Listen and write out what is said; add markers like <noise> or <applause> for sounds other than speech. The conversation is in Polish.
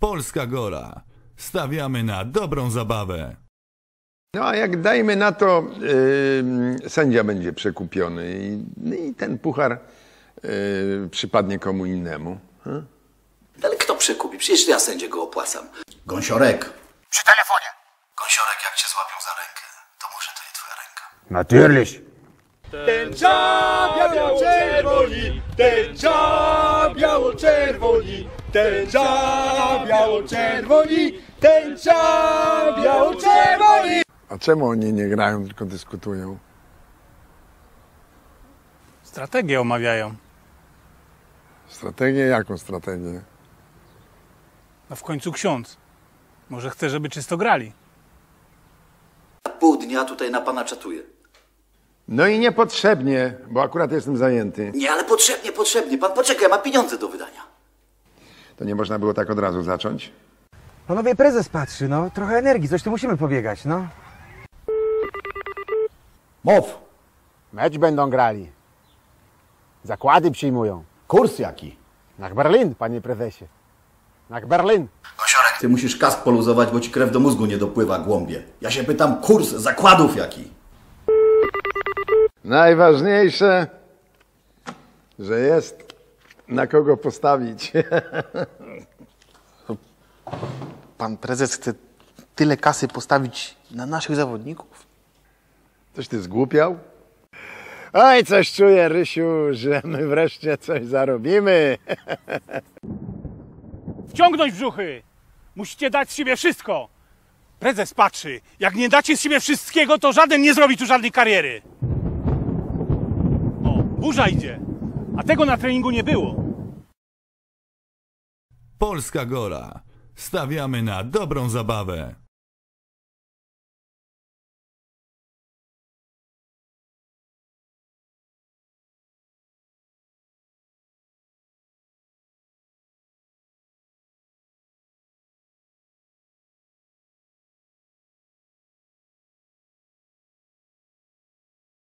Polska Gora. Stawiamy na dobrą zabawę. No a jak dajmy na to, yy, sędzia będzie przekupiony i, no i ten puchar yy, przypadnie komu innemu. Ale kto przekupi? Przecież ja sędziego opłacam. Gąsiorek. Przy telefonie. Gąsiorek, jak cię złapią za rękę, to może to nie twoja ręka. Natürlich. Tęcza biało-czerwoni, tęcza biało-czerwoni, tęcza biało-czerwoni, tęcza biało-czerwoni. A czemu oni nie grają, tylko dyskutują? Strategię omawiają. Strategię? Jaką strategię? No w końcu ksiądz. Może chce, żeby czysto grali. Pół dnia tutaj na pana czatuję. No i niepotrzebnie, bo akurat jestem zajęty. Nie, ale potrzebnie, potrzebnie. Pan poczekaj, ma pieniądze do wydania. To nie można było tak od razu zacząć? Panowie, prezes patrzy, no. Trochę energii, coś tu musimy pobiegać, no. Mów. Mecz będą grali. Zakłady przyjmują. Kurs jaki? Na Berlin, panie prezesie. Na Berlin. Gąsiorek, ty musisz kask poluzować, bo ci krew do mózgu nie dopływa głąbie. Ja się pytam, kurs zakładów jaki? Najważniejsze, że jest na kogo postawić. <laughs> Pan prezes chce tyle kasy postawić na naszych zawodników? Coś ty zgłupiał? Oj, coś czuję, Rysiu, że my wreszcie coś zarobimy. <laughs> Wciągnąć brzuchy! Musicie dać z siebie wszystko! Prezes patrzy. Jak nie dacie z siebie wszystkiego, to żaden nie zrobi tu żadnej kariery. O, burza idzie. A tego na treningu nie było. Polska Gora. Stawiamy na dobrą zabawę.